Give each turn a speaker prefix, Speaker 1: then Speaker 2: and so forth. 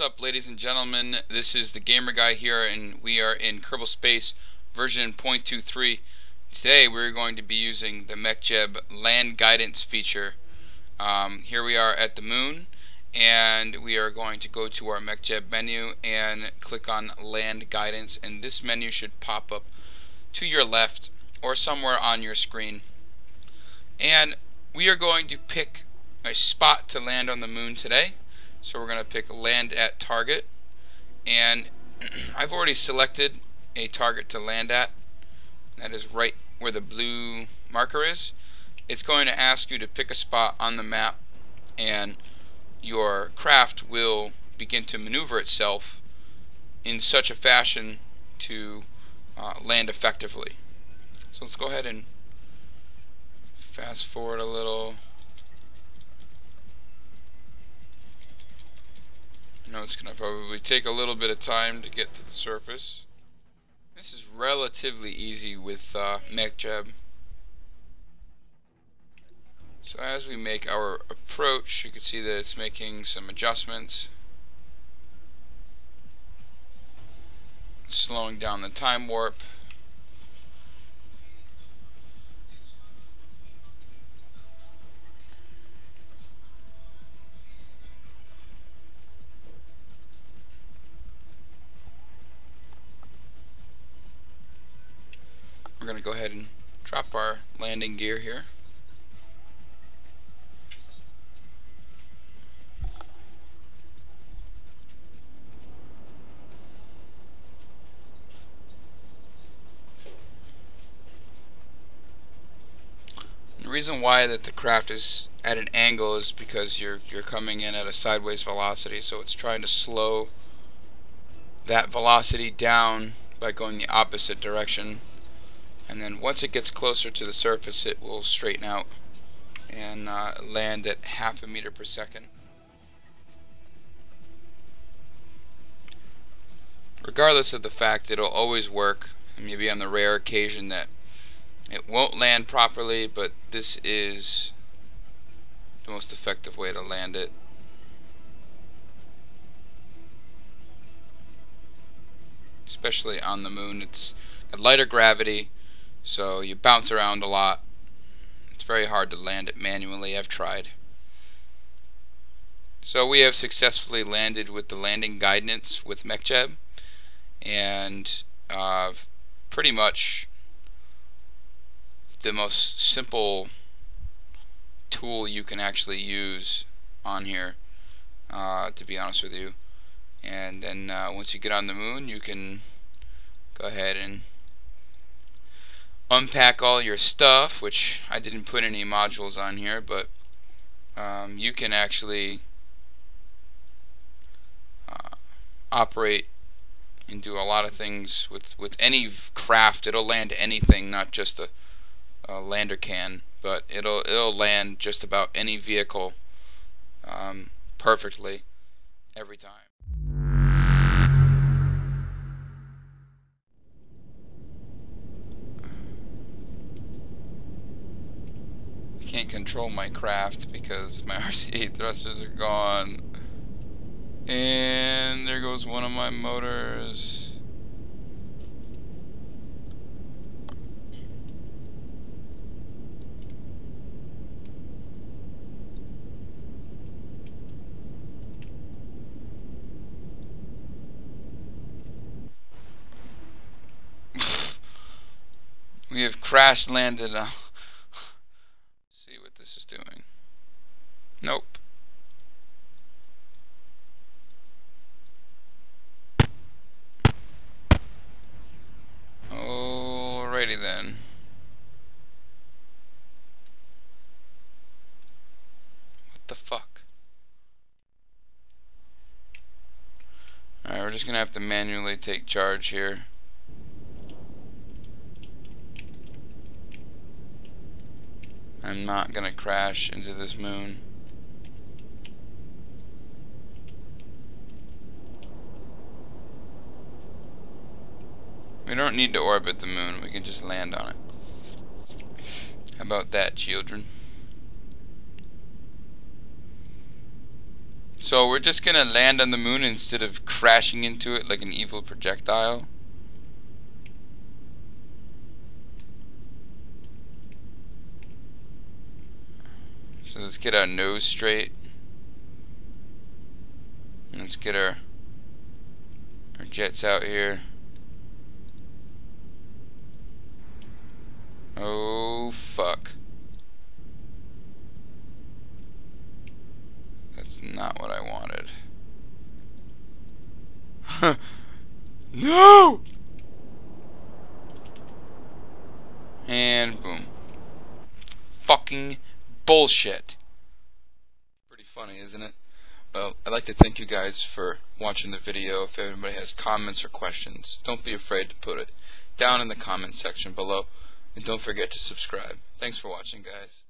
Speaker 1: What's up, ladies and gentlemen? This is the Gamer Guy here, and we are in Kerbal Space version 0.23. Today, we're going to be using the MechJeb land guidance feature. Um, here we are at the moon, and we are going to go to our MechJeb menu and click on land guidance, and this menu should pop up to your left or somewhere on your screen. And we are going to pick a spot to land on the moon today. So we're going to pick land at target. And I've already selected a target to land at. That is right where the blue marker is. It's going to ask you to pick a spot on the map and your craft will begin to maneuver itself in such a fashion to uh, land effectively. So let's go ahead and fast forward a little. Know it's going to probably take a little bit of time to get to the surface. This is relatively easy with uh, MechJeb. So as we make our approach, you can see that it's making some adjustments. Slowing down the time warp. Going to go ahead and drop our landing gear here. the reason why that the craft is at an angle is because you're you're coming in at a sideways velocity so it's trying to slow that velocity down by going the opposite direction and then once it gets closer to the surface it will straighten out and uh, land at half a meter per second. Regardless of the fact it'll always work, maybe on the rare occasion that it won't land properly, but this is the most effective way to land it. Especially on the moon, it's a lighter gravity so you bounce around a lot. It's very hard to land it manually. I've tried. So we have successfully landed with the landing guidance with MechJeb And uh, pretty much the most simple tool you can actually use on here, uh, to be honest with you. And then uh, once you get on the moon, you can go ahead and unpack all your stuff, which I didn't put any modules on here, but um, you can actually uh, operate and do a lot of things with with any craft. It'll land anything, not just a, a lander can, but it'll it'll land just about any vehicle um, perfectly every time. Can't control my craft because my RCS thrusters are gone. And there goes one of my motors. we have crash landed on Nope. Alrighty then. What the fuck? Alright, we're just gonna have to manually take charge here. I'm not gonna crash into this moon. We don't need to orbit the moon, we can just land on it. How about that, children? So we're just gonna land on the moon instead of crashing into it like an evil projectile. So let's get our nose straight. Let's get our our jets out here. Oh fuck. That's not what I wanted. no! And boom. Fucking bullshit. Pretty funny, isn't it? Well, I'd like to thank you guys for watching the video. If anybody has comments or questions, don't be afraid to put it down in the comment section below. And don't forget to subscribe. Thanks for watching, guys.